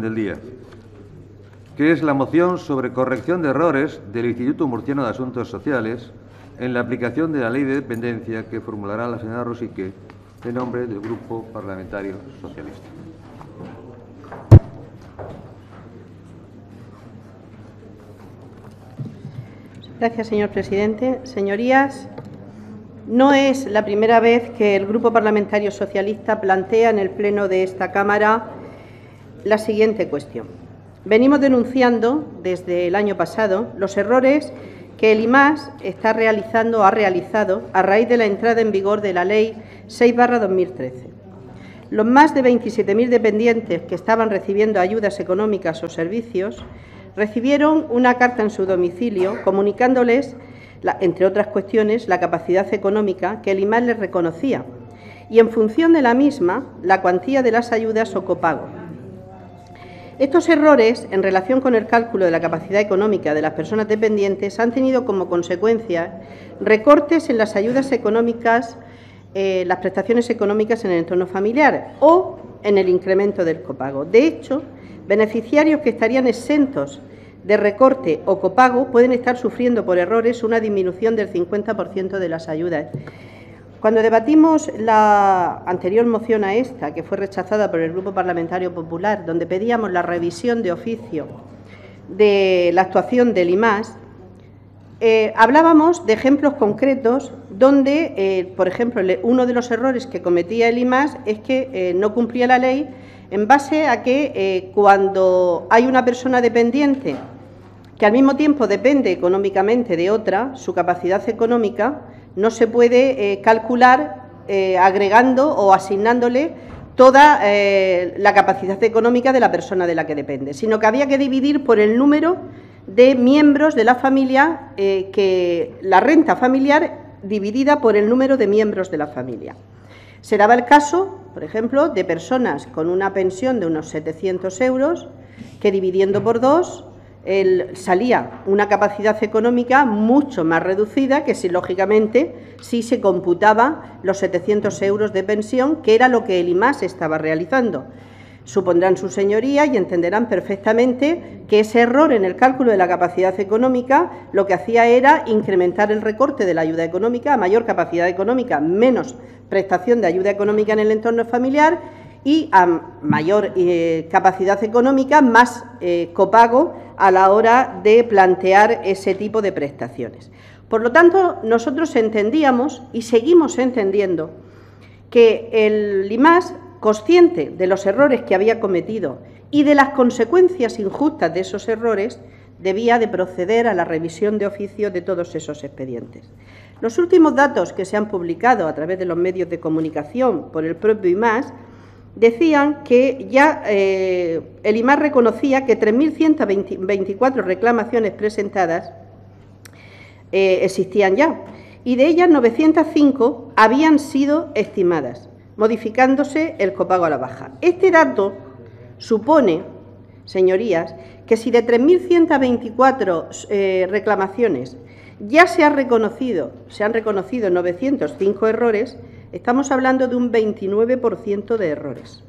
del día, que es la moción sobre corrección de errores del Instituto Murciano de Asuntos Sociales en la aplicación de la Ley de Dependencia que formulará la señora Rosique en nombre del Grupo Parlamentario Socialista. Gracias, señor presidente. Señorías, no es la primera vez que el Grupo Parlamentario Socialista plantea en el Pleno de esta Cámara la siguiente cuestión. Venimos denunciando desde el año pasado los errores que el IMAS está realizando o ha realizado a raíz de la entrada en vigor de la Ley 6-2013. Los más de 27.000 dependientes que estaban recibiendo ayudas económicas o servicios recibieron una carta en su domicilio comunicándoles, entre otras cuestiones, la capacidad económica que el IMAS les reconocía y, en función de la misma, la cuantía de las ayudas o copago. Estos errores, en relación con el cálculo de la capacidad económica de las personas dependientes, han tenido como consecuencia recortes en las ayudas económicas, eh, las prestaciones económicas en el entorno familiar o en el incremento del copago. De hecho, Beneficiarios que estarían exentos de recorte o copago pueden estar sufriendo por errores una disminución del 50% de las ayudas. Cuando debatimos la anterior moción a esta, que fue rechazada por el Grupo Parlamentario Popular, donde pedíamos la revisión de oficio de la actuación del IMAS, eh, hablábamos de ejemplos concretos donde, eh, por ejemplo, uno de los errores que cometía el IMAS es que eh, no cumplía la ley en base a que cuando hay una persona dependiente que al mismo tiempo depende económicamente de otra, su capacidad económica no se puede eh, calcular eh, agregando o asignándole toda la capacidad económica de la persona de la que depende, sino que había que dividir por el número de miembros de la familia, que la renta familiar dividida por el número de miembros de la familia. Se daba el caso, por ejemplo, de personas con una pensión de unos 700 euros que dividiendo por dos salía una capacidad económica mucho más reducida que si, lógicamente, si se computaba los 700 euros de pensión, que era lo que el IMAS estaba realizando. Supondrán su señoría y entenderán perfectamente que ese error en el cálculo de la capacidad económica lo que hacía era incrementar el recorte de la ayuda económica a mayor capacidad económica, menos prestación de ayuda económica en el entorno familiar y a mayor eh, capacidad económica, más eh, copago a la hora de plantear ese tipo de prestaciones. Por lo tanto, nosotros entendíamos y seguimos entendiendo que el LIMAS, consciente de los errores que había cometido y de las consecuencias injustas de esos errores, debía de proceder a la revisión de oficio de todos esos expedientes. Los últimos datos que se han publicado a través de los medios de comunicación por el propio IMAS decían que ya eh, el IMAS reconocía que 3.124 reclamaciones presentadas eh, existían ya y de ellas 905 habían sido estimadas, modificándose el copago a la baja. Este dato supone, señorías, que si de 3.124 eh, reclamaciones ya se, ha reconocido, se han reconocido 905 errores, estamos hablando de un 29% de errores.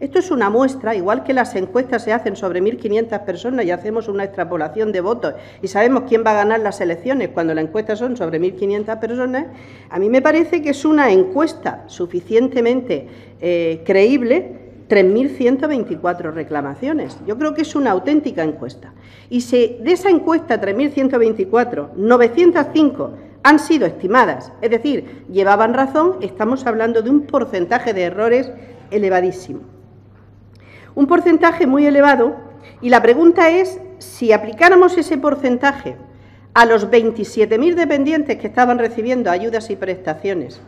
Esto es una muestra, igual que las encuestas se hacen sobre 1.500 personas y hacemos una extrapolación de votos y sabemos quién va a ganar las elecciones cuando las encuestas son sobre 1.500 personas, a mí me parece que es una encuesta suficientemente eh, creíble 3.124 reclamaciones. Yo creo que es una auténtica encuesta. Y si de esa encuesta 3.124, 905 han sido estimadas, es decir, llevaban razón, estamos hablando de un porcentaje de errores elevadísimo. Un porcentaje muy elevado y la pregunta es si aplicáramos ese porcentaje a los 27.000 dependientes que estaban recibiendo ayudas y prestaciones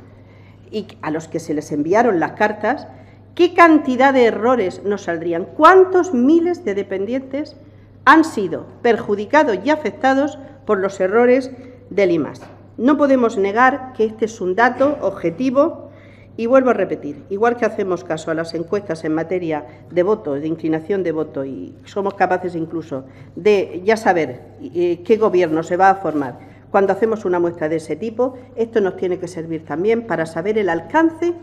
y a los que se les enviaron las cartas, ¿Qué cantidad de errores nos saldrían? ¿Cuántos miles de dependientes han sido perjudicados y afectados por los errores del IMAS? No podemos negar que este es un dato objetivo y vuelvo a repetir, igual que hacemos caso a las encuestas en materia de voto, de inclinación de voto, y somos capaces incluso de ya saber eh, qué gobierno se va a formar cuando hacemos una muestra de ese tipo, esto nos tiene que servir también para saber el alcance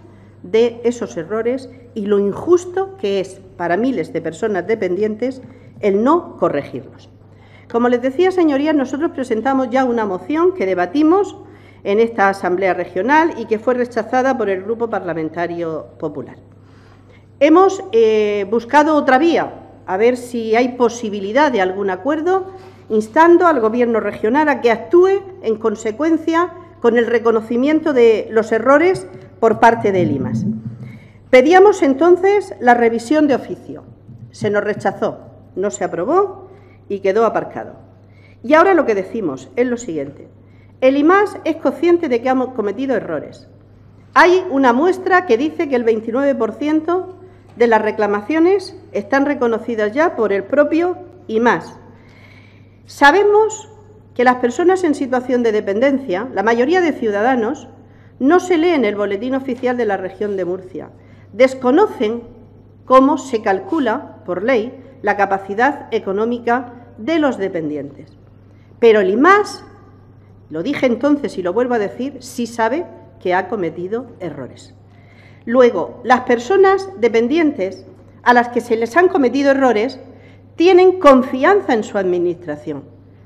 de esos errores y lo injusto que es para miles de personas dependientes el no corregirlos. Como les decía, señorías, nosotros presentamos ya una moción que debatimos en esta Asamblea Regional y que fue rechazada por el Grupo Parlamentario Popular. Hemos eh, buscado otra vía, a ver si hay posibilidad de algún acuerdo, instando al Gobierno regional a que actúe en consecuencia con el reconocimiento de los errores por parte de Limas. Pedíamos entonces la revisión de oficio. Se nos rechazó, no se aprobó y quedó aparcado. Y ahora lo que decimos es lo siguiente. El IMAS es consciente de que hemos cometido errores. Hay una muestra que dice que el 29% de las reclamaciones están reconocidas ya por el propio IMAS. Sabemos que las personas en situación de dependencia, la mayoría de ciudadanos, no se leen el boletín oficial de la región de Murcia. Desconocen cómo se calcula, por ley, la capacidad económica de los dependientes. Pero el IMAS, lo dije entonces y lo vuelvo a decir, sí sabe que ha cometido errores. Luego, las personas dependientes a las que se les han cometido errores tienen confianza en su administración,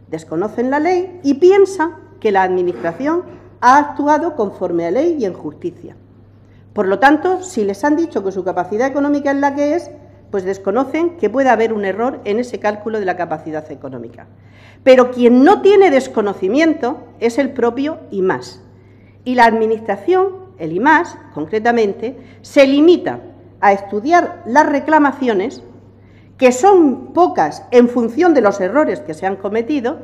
desconocen la ley y piensan que la administración ha actuado conforme a ley y en justicia. Por lo tanto, si les han dicho que su capacidad económica es la que es, pues desconocen que puede haber un error en ese cálculo de la capacidad económica. Pero quien no tiene desconocimiento es el propio IMAS. Y la Administración, el IMAS concretamente, se limita a estudiar las reclamaciones, que son pocas en función de los errores que se han cometido,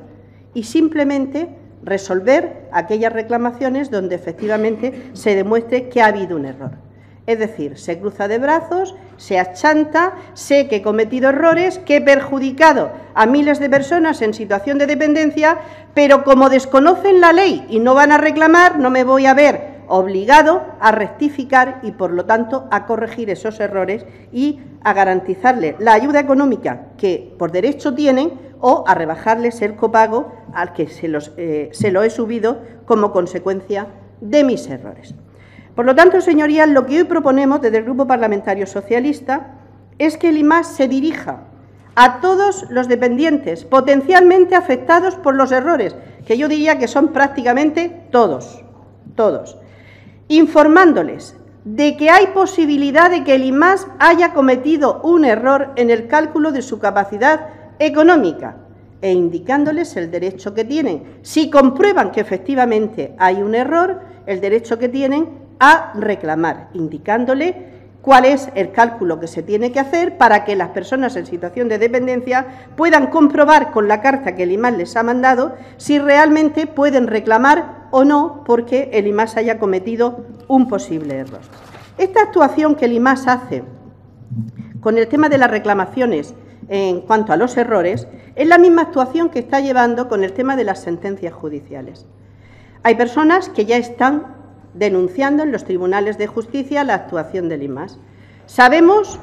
y simplemente resolver aquellas reclamaciones donde efectivamente se demuestre que ha habido un error. Es decir, se cruza de brazos, se achanta, sé que he cometido errores, que he perjudicado a miles de personas en situación de dependencia, pero como desconocen la ley y no van a reclamar, no me voy a ver obligado a rectificar y, por lo tanto, a corregir esos errores y a garantizarle la ayuda económica que por derecho tienen o a rebajarles el copago al que se, eh, se lo he subido como consecuencia de mis errores. Por lo tanto, señorías, lo que hoy proponemos desde el Grupo Parlamentario Socialista es que el IMAS se dirija a todos los dependientes potencialmente afectados por los errores, que yo diría que son prácticamente todos, todos, informándoles de que hay posibilidad de que el IMAS haya cometido un error en el cálculo de su capacidad económica e indicándoles el derecho que tienen. Si comprueban que efectivamente hay un error, el derecho que tienen a reclamar, indicándole cuál es el cálculo que se tiene que hacer para que las personas en situación de dependencia puedan comprobar con la carta que el IMAS les ha mandado si realmente pueden reclamar o no porque el IMAS haya cometido un posible error. Esta actuación que el IMAS hace con el tema de las reclamaciones en cuanto a los errores es la misma actuación que está llevando con el tema de las sentencias judiciales. Hay personas que ya están denunciando en los tribunales de justicia la actuación del IMAS. Sabemos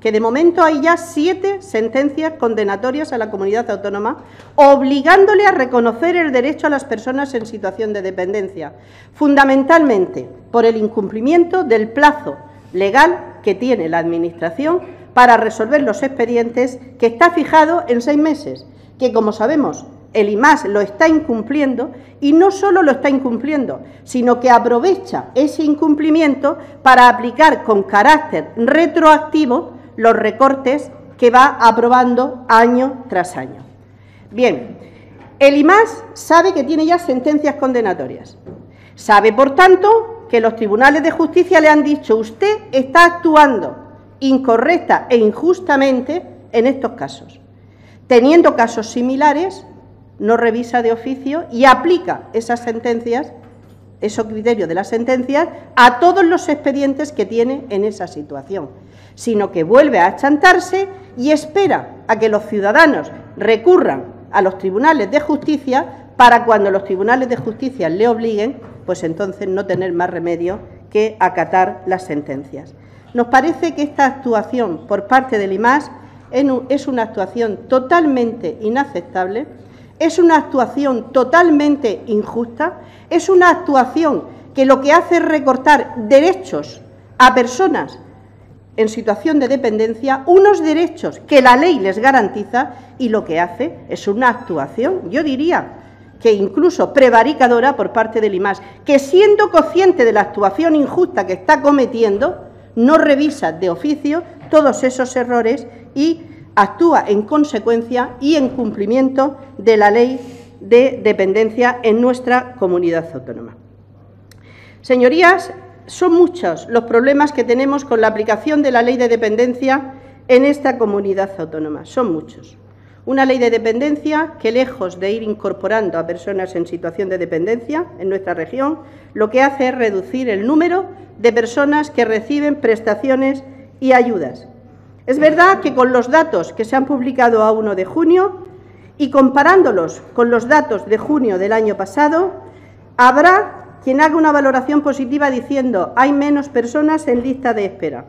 que de momento hay ya siete sentencias condenatorias a la comunidad autónoma, obligándole a reconocer el derecho a las personas en situación de dependencia, fundamentalmente por el incumplimiento del plazo legal que tiene la Administración para resolver los expedientes, que está fijado en seis meses, que, como sabemos, el IMAS lo está incumpliendo y no solo lo está incumpliendo, sino que aprovecha ese incumplimiento para aplicar con carácter retroactivo los recortes que va aprobando año tras año. Bien, el IMAS sabe que tiene ya sentencias condenatorias. Sabe, por tanto, que los tribunales de justicia le han dicho usted está actuando incorrecta e injustamente en estos casos. Teniendo casos similares, no revisa de oficio y aplica esas sentencias, esos criterios de las sentencias, a todos los expedientes que tiene en esa situación, sino que vuelve a achantarse y espera a que los ciudadanos recurran a los tribunales de justicia para cuando los tribunales de justicia le obliguen, pues entonces no tener más remedio que acatar las sentencias. Nos parece que esta actuación por parte del IMAS es una actuación totalmente inaceptable es una actuación totalmente injusta, es una actuación que lo que hace es recortar derechos a personas en situación de dependencia unos derechos que la ley les garantiza y lo que hace es una actuación, yo diría que incluso prevaricadora por parte del IMAS, que siendo consciente de la actuación injusta que está cometiendo, no revisa de oficio todos esos errores y actúa en consecuencia y en cumplimiento de la ley de dependencia en nuestra comunidad autónoma. Señorías, son muchos los problemas que tenemos con la aplicación de la ley de dependencia en esta comunidad autónoma. Son muchos. Una ley de dependencia que, lejos de ir incorporando a personas en situación de dependencia en nuestra región, lo que hace es reducir el número de personas que reciben prestaciones y ayudas. Es verdad que con los datos que se han publicado a 1 de junio y comparándolos con los datos de junio del año pasado, habrá quien haga una valoración positiva diciendo hay menos personas en lista de espera.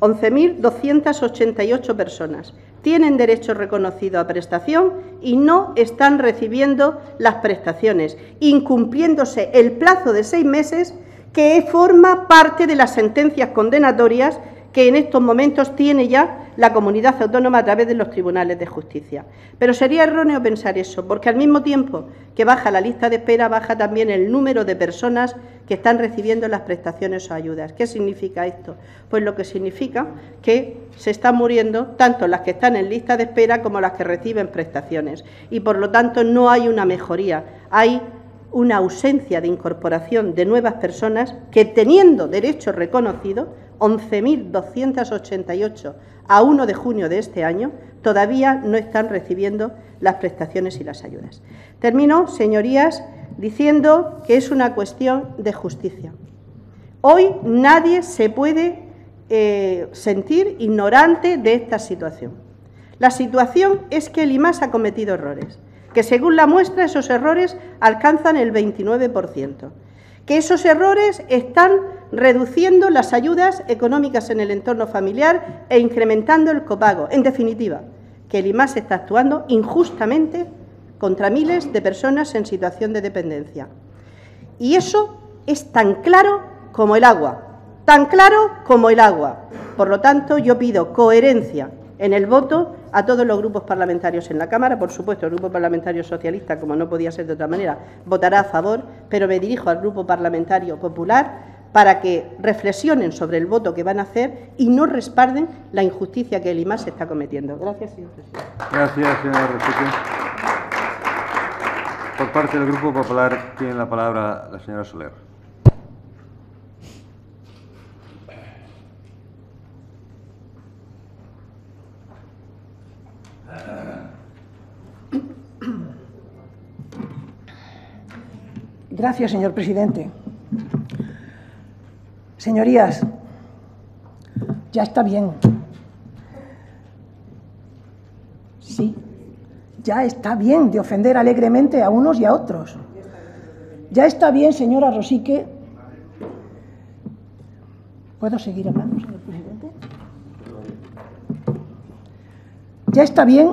11.288 personas tienen derecho reconocido a prestación y no están recibiendo las prestaciones, incumpliéndose el plazo de seis meses que forma parte de las sentencias condenatorias que en estos momentos tiene ya la comunidad autónoma a través de los tribunales de justicia. Pero sería erróneo pensar eso, porque al mismo tiempo que baja la lista de espera, baja también el número de personas que están recibiendo las prestaciones o ayudas. ¿Qué significa esto? Pues lo que significa que se están muriendo tanto las que están en lista de espera como las que reciben prestaciones. Y por lo tanto no hay una mejoría, hay una ausencia de incorporación de nuevas personas que, teniendo derecho reconocido, 11.288 a 1 de junio de este año, todavía no están recibiendo las prestaciones y las ayudas. Termino, señorías, diciendo que es una cuestión de justicia. Hoy nadie se puede eh, sentir ignorante de esta situación. La situación es que el IMAS ha cometido errores, que según la muestra esos errores alcanzan el 29%, que esos errores están reduciendo las ayudas económicas en el entorno familiar e incrementando el copago. En definitiva, que el IMAS está actuando injustamente contra miles de personas en situación de dependencia. Y eso es tan claro como el agua, tan claro como el agua. Por lo tanto, yo pido coherencia en el voto a todos los grupos parlamentarios en la Cámara. Por supuesto, el Grupo Parlamentario Socialista, como no podía ser de otra manera, votará a favor, pero me dirijo al Grupo Parlamentario Popular para que reflexionen sobre el voto que van a hacer y no respalden la injusticia que el IMAS está cometiendo. Gracias, señor presidente. Gracias, señora Rosique. Por parte del Grupo Popular tiene la palabra la señora Soler. Gracias, señor presidente. Señorías, ya está bien. Sí, ya está bien de ofender alegremente a unos y a otros. Ya está bien, señora Rosique. ¿Puedo seguir hablando, señor presidente? Ya está bien,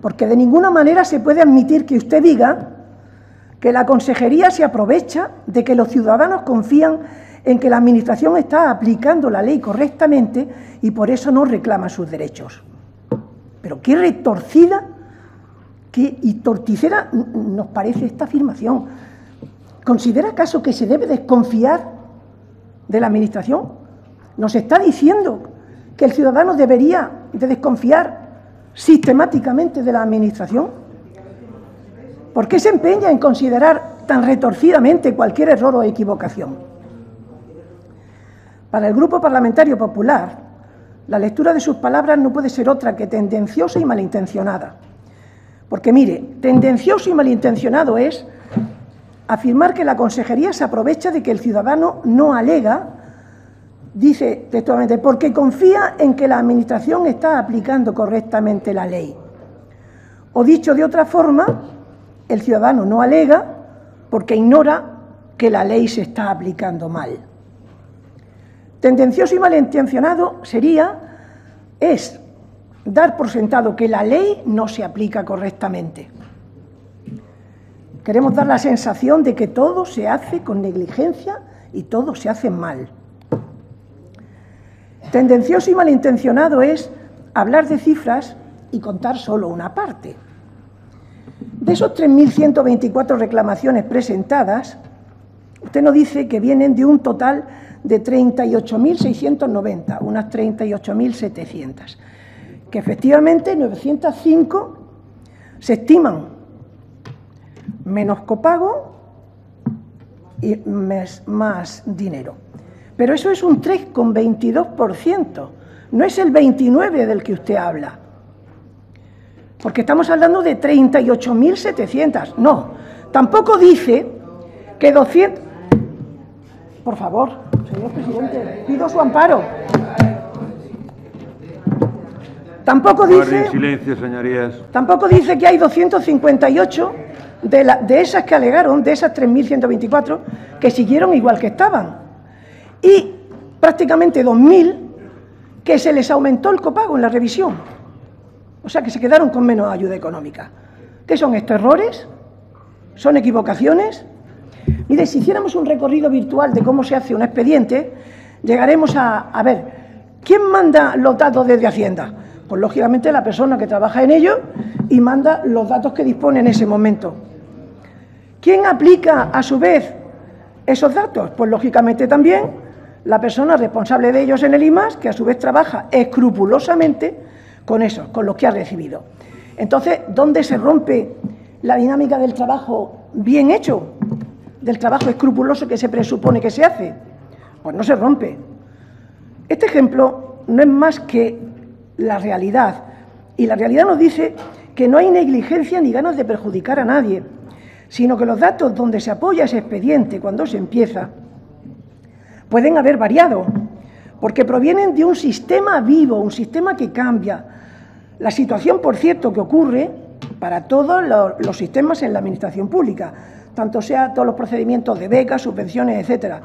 porque de ninguna manera se puede admitir que usted diga que la consejería se aprovecha de que los ciudadanos confían en que la Administración está aplicando la ley correctamente y por eso no reclama sus derechos. Pero qué retorcida qué, y torticera nos parece esta afirmación. ¿Considera acaso que se debe desconfiar de la Administración? Nos está diciendo que el ciudadano debería de desconfiar sistemáticamente de la Administración. ¿Por qué se empeña en considerar tan retorcidamente cualquier error o equivocación? Para el Grupo Parlamentario Popular, la lectura de sus palabras no puede ser otra que tendenciosa y malintencionada. Porque mire, tendencioso y malintencionado es afirmar que la consejería se aprovecha de que el ciudadano no alega, dice textualmente, porque confía en que la Administración está aplicando correctamente la ley. O dicho de otra forma, el ciudadano no alega porque ignora que la ley se está aplicando mal. Tendencioso y malintencionado sería, es dar por sentado que la ley no se aplica correctamente. Queremos dar la sensación de que todo se hace con negligencia y todo se hace mal. Tendencioso y malintencionado es hablar de cifras y contar solo una parte. De esos 3.124 reclamaciones presentadas, usted nos dice que vienen de un total de 38.690, unas 38.700, que efectivamente 905 se estiman menos copago y más, dinero. Pero eso es un 3,22%, no es el 29% del que usted habla. Porque estamos hablando de 38.700. No, tampoco dice que 200... Por favor, señor presidente, pido su amparo. Tampoco dice... silencio, señorías. Tampoco dice que hay 258 de, de esas que alegaron, de esas 3.124, que siguieron igual que estaban. Y prácticamente 2.000 que se les aumentó el copago en la revisión. O sea, que se quedaron con menos ayuda económica. ¿Qué son estos errores? ¿Son equivocaciones? Mire, si hiciéramos un recorrido virtual de cómo se hace un expediente, llegaremos a, a ver, ¿quién manda los datos desde Hacienda? Pues lógicamente la persona que trabaja en ello y manda los datos que dispone en ese momento. ¿Quién aplica a su vez esos datos? Pues lógicamente también la persona responsable de ellos en el IMAS, que a su vez trabaja escrupulosamente con eso, con lo que ha recibido. Entonces, ¿dónde se rompe la dinámica del trabajo bien hecho, del trabajo escrupuloso que se presupone que se hace? Pues no se rompe. Este ejemplo no es más que la realidad, y la realidad nos dice que no hay negligencia ni ganas de perjudicar a nadie, sino que los datos donde se apoya ese expediente cuando se empieza pueden haber variado, porque provienen de un sistema vivo, un sistema que cambia. La situación, por cierto, que ocurre para todos los, sistemas en la Administración Pública, tanto sea todos los procedimientos de becas, subvenciones, etcétera.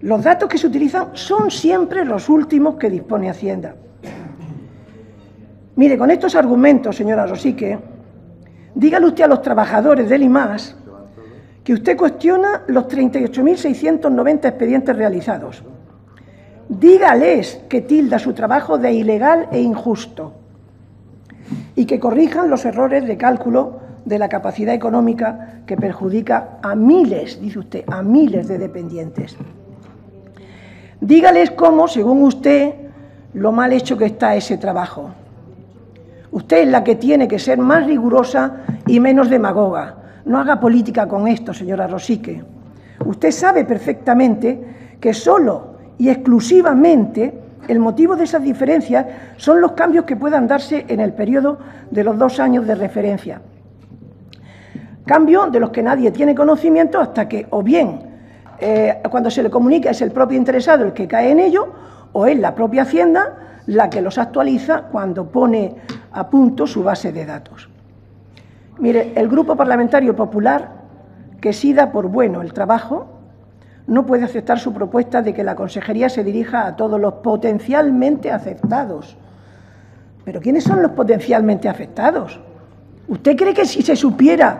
Los datos que se utilizan son siempre los últimos que dispone Hacienda. Mire, con estos argumentos, señora Rosique, dígale usted a los trabajadores del IMAS que usted cuestiona los 38.690 expedientes realizados. Dígales que tilda su trabajo de ilegal e injusto y que corrijan los errores de cálculo de la capacidad económica que perjudica a miles, dice usted, a miles de dependientes. Dígales cómo, según usted, lo mal hecho que está ese trabajo. Usted es la que tiene que ser más rigurosa y menos demagoga. No haga política con esto, señora Rosique. Usted sabe perfectamente que solo y exclusivamente el motivo de esas diferencias son los cambios que puedan darse en el periodo de los dos años de referencia. Cambios de los que nadie tiene conocimiento hasta que o bien eh, cuando se le comunica es el propio interesado el que cae en ello o es la propia Hacienda la que los actualiza cuando pone a punto su base de datos. Mire, el Grupo Parlamentario Popular, que sí da por bueno el trabajo, no puede aceptar su propuesta de que la Consejería se dirija a todos los potencialmente afectados. ¿Pero quiénes son los potencialmente afectados? ¿Usted cree que si se supiera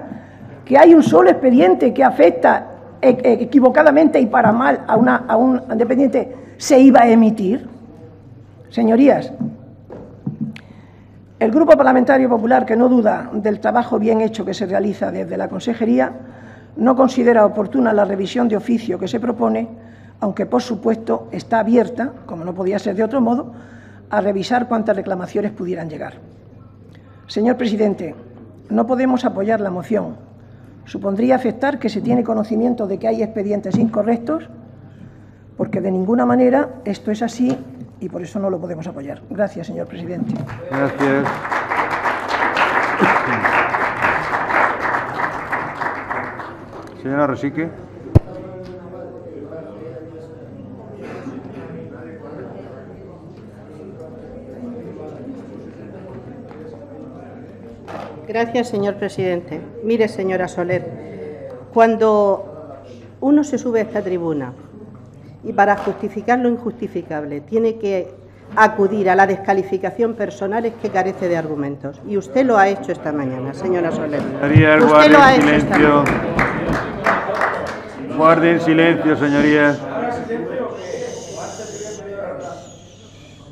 que hay un solo expediente que afecta e, e, equivocadamente y para mal a, a un dependiente, se iba a emitir? Señorías, el Grupo Parlamentario Popular, que no duda del trabajo bien hecho que se realiza desde la Consejería, no considera oportuna la revisión de oficio que se propone, aunque por supuesto está abierta, como no podía ser de otro modo, a revisar cuántas reclamaciones pudieran llegar. Señor presidente, no podemos apoyar la moción. Supondría aceptar que se tiene conocimiento de que hay expedientes incorrectos, porque de ninguna manera esto es así y por eso no lo podemos apoyar. Gracias, señor presidente. Gracias. Señora Rosique. Gracias, señor presidente. Mire, señora Soler, cuando uno se sube a esta tribuna y para justificar lo injustificable tiene que acudir a la descalificación personal es que carece de argumentos. Y usted lo ha hecho esta mañana, señora Soler. Usted lo ha hecho esta mañana. Guarden silencio, señorías.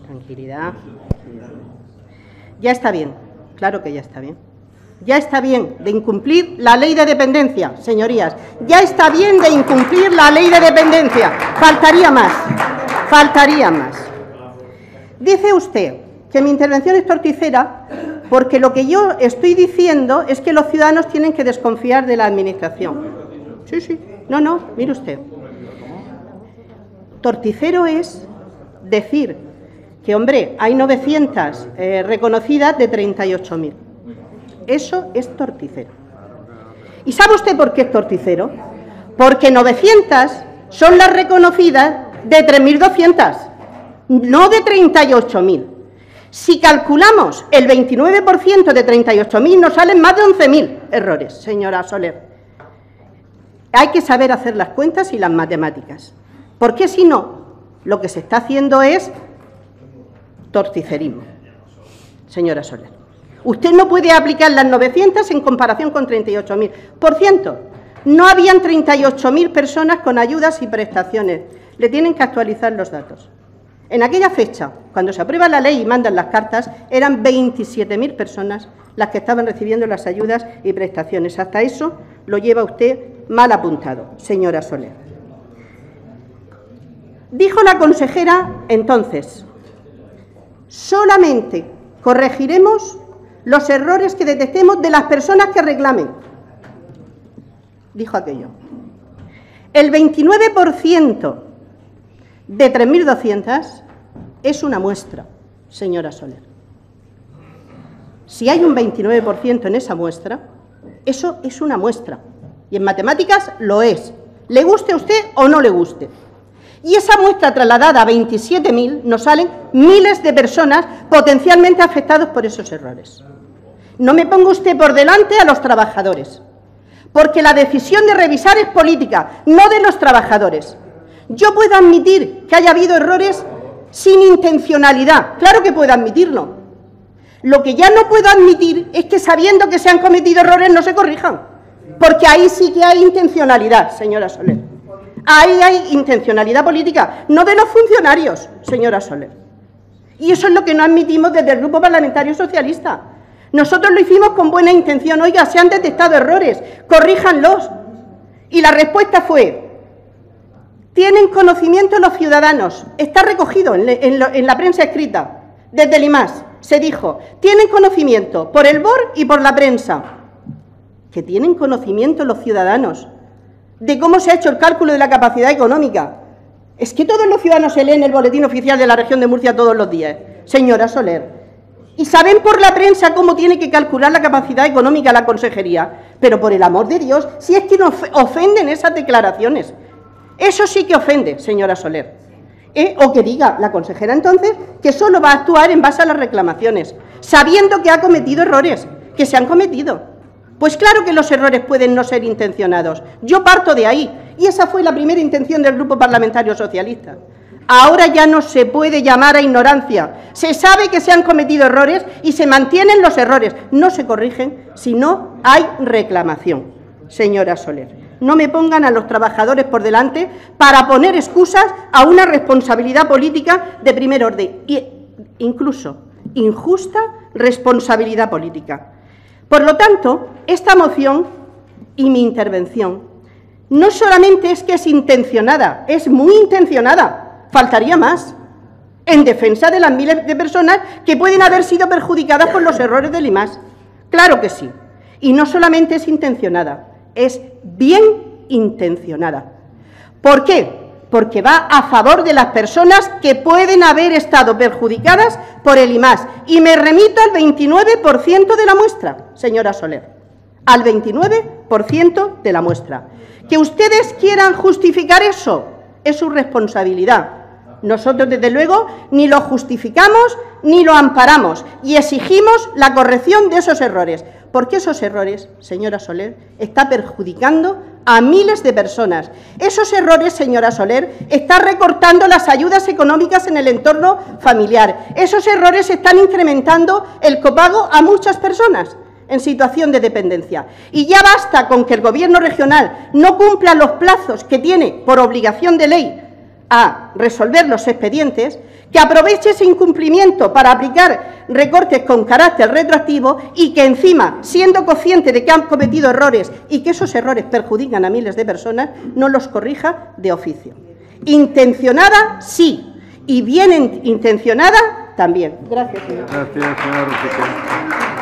Tranquilidad. Ya está bien, claro que ya está bien. Ya está bien de incumplir la ley de dependencia, señorías. Ya está bien de incumplir la ley de dependencia. Faltaría más. Faltaría más. Dice usted que mi intervención es torticera porque lo que yo estoy diciendo es que los ciudadanos tienen que desconfiar de la Administración. Sí, sí. No, no, mire usted. Torticero es decir que, hombre, hay 900 eh, reconocidas de 38.000. Eso es torticero. ¿Y sabe usted por qué es torticero? Porque 900 son las reconocidas de 3.200, no de 38.000. Si calculamos el 29% de 38.000, nos salen más de 11.000 errores, señora Soler. Hay que saber hacer las cuentas y las matemáticas, porque si no, lo que se está haciendo es torticerismo, señora Soler. Usted no puede aplicar las 900 en comparación con 38.000. Por ciento, no habían 38.000 personas con ayudas y prestaciones. Le tienen que actualizar los datos. En aquella fecha, cuando se aprueba la ley y mandan las cartas, eran 27.000 personas las que estaban recibiendo las ayudas y prestaciones. Hasta eso lo lleva usted mal apuntado, señora Soler. Dijo la consejera entonces, solamente corregiremos los errores que detectemos de las personas que reclamen. Dijo aquello. El 29% de 3.200 es una muestra, señora Soler. Si hay un 29% en esa muestra, eso es una muestra. Y en matemáticas lo es. Le guste a usted o no le guste. Y esa muestra trasladada a 27.000 nos salen miles de personas potencialmente afectados por esos errores. No me ponga usted por delante a los trabajadores, porque la decisión de revisar es política, no de los trabajadores. Yo puedo admitir que haya habido errores sin intencionalidad, claro que puedo admitirlo. Lo que ya no puedo admitir es que sabiendo que se han cometido errores no se corrijan, porque ahí sí que hay intencionalidad, señora Soler. Ahí hay intencionalidad política, no de los funcionarios, señora Soler. Y eso es lo que no admitimos desde el Grupo Parlamentario Socialista. Nosotros lo hicimos con buena intención. Oiga, se han detectado errores, corríjanlos. Y la respuesta fue, tienen conocimiento los ciudadanos. Está recogido en, la prensa escrita, desde el IMAS. Se dijo, tienen conocimiento por el BOR y por la prensa. Que tienen conocimiento los ciudadanos de cómo se ha hecho el cálculo de la capacidad económica. Es que todos los ciudadanos se leen el boletín oficial de la región de Murcia todos los días. Señora Soler, y saben por la prensa cómo tiene que calcular la capacidad económica la consejería. Pero por el amor de Dios, si es que nos ofenden esas declaraciones. Eso sí que ofende, señora Soler. ¿Eh? O que diga la consejera entonces que solo va a actuar en base a las reclamaciones, sabiendo que ha cometido errores, que se han cometido. Pues claro que los errores pueden no ser intencionados. Yo parto de ahí. Y esa fue la primera intención del Grupo Parlamentario Socialista. Ahora ya no se puede llamar a ignorancia. Se sabe que se han cometido errores y se mantienen los errores. No se corrigen si no hay reclamación. Señora Soler, no me pongan a los trabajadores por delante para poner excusas a una responsabilidad política de primer orden e incluso injusta responsabilidad política. Por lo tanto, esta moción y mi intervención no solamente es que es intencionada, es muy intencionada Faltaría más en defensa de las miles de personas que pueden haber sido perjudicadas por los errores del IMAS. Claro que sí. Y no solamente es intencionada, es bien intencionada. ¿Por qué? Porque va a favor de las personas que pueden haber estado perjudicadas por el IMAS. Y me remito al 29% de la muestra, señora Soler. Al 29% de la muestra. Que ustedes quieran justificar eso es su responsabilidad nosotros, desde luego, ni lo justificamos ni lo amparamos y exigimos la corrección de esos errores, porque esos errores, señora Soler, está perjudicando a miles de personas. Esos errores, señora Soler, están recortando las ayudas económicas en el entorno familiar. Esos errores están incrementando el copago a muchas personas. en situación de dependencia. Y ya basta con que el Gobierno regional no cumpla los plazos que tiene por obligación de ley a resolver los expedientes, que aproveche ese incumplimiento para aplicar recortes con carácter retroactivo y que encima, siendo consciente de que han cometido errores y que esos errores perjudican a miles de personas, no los corrija de oficio. Intencionada, sí, y bien intencionada, también. Gracias, señor. Gracias,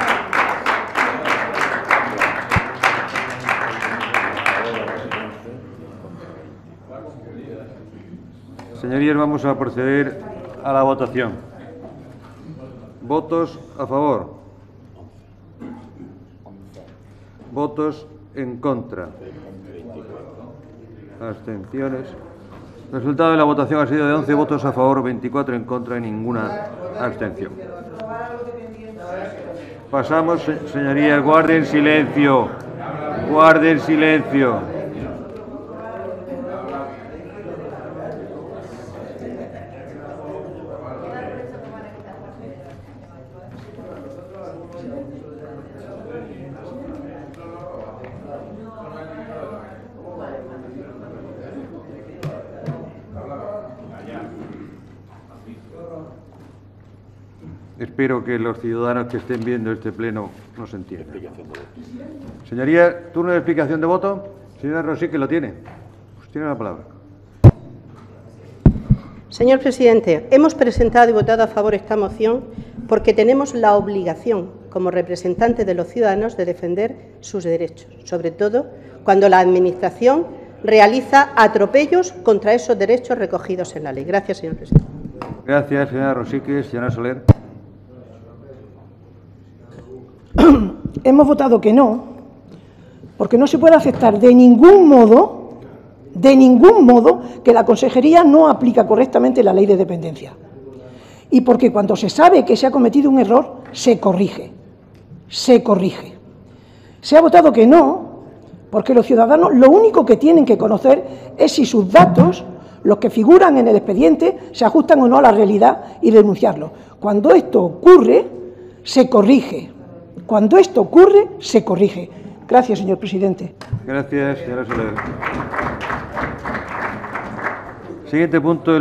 Señorías, vamos a proceder a la votación. Votos a favor. Votos en contra. Abstenciones. El resultado de la votación ha sido de 11 votos a favor, 24 en contra y ninguna abstención. Pasamos, se- señorías, guarden silencio. Guarden silencio. Espero que los ciudadanos que estén viendo este pleno nos entiendan. Señoría, turno de explicación de voto. Señora Rosique, lo tiene. Pues tiene la palabra. Señor presidente, hemos presentado y votado a favor esta moción porque tenemos la obligación, como representantes de los ciudadanos, de defender sus derechos, sobre todo cuando la Administración realiza atropellos contra esos derechos recogidos en la ley. Gracias, señor presidente. Gracias, señora Rosique. Señora Soler. Hemos votado que no, porque no se puede aceptar de ningún modo, de ningún modo, que la Consejería no aplica correctamente la ley de dependencia. Y porque cuando se sabe que se ha cometido un error, se corrige. Se corrige. Se ha votado que no, porque los ciudadanos lo único que tienen que conocer es si sus datos, los que figuran en el expediente, se ajustan o no a la realidad y denunciarlo. Cuando esto ocurre, se corrige. Cuando esto ocurre, se corrige. Gracias, señor presidente. Gracias, señora Soler. Siguiente punto.